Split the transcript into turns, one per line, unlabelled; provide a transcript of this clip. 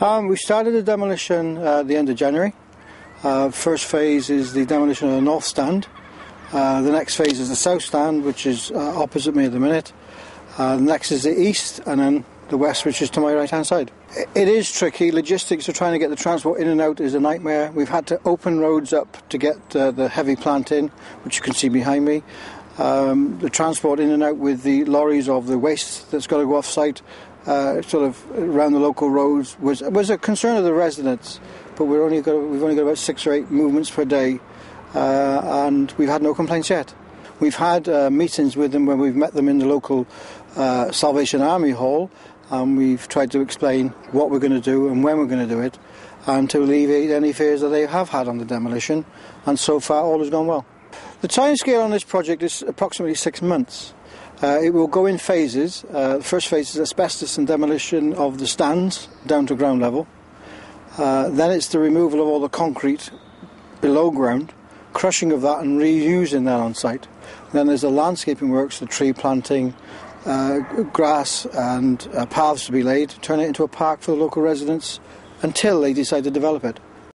Um, we started the demolition uh, at the end of January. Uh, first phase is the demolition of the north stand. Uh, the next phase is the south stand, which is uh, opposite me at the minute. Uh, next is the east, and then the west, which is to my right hand side. It is tricky. Logistics of trying to get the transport in and out is a nightmare. We've had to open roads up to get uh, the heavy plant in, which you can see behind me. Um, the transport in and out with the lorries of the waste that's got to go off site, uh, sort of around the local roads, was was a concern of the residents. But we're only got, we've only got about six or eight movements per day, uh, and we've had no complaints yet. We've had uh, meetings with them when we've met them in the local uh, Salvation Army Hall, and we've tried to explain what we're going to do and when we're going to do it, and to alleviate any fears that they have had on the demolition. And so far, all has gone well. The timescale on this project is approximately six months. Uh, it will go in phases. Uh, the first phase is asbestos and demolition of the stands down to ground level. Uh, then it's the removal of all the concrete below ground, crushing of that and reusing that on site. Then there's the landscaping works, the tree planting, uh, grass and uh, paths to be laid, turn it into a park for the local residents until they decide to develop it.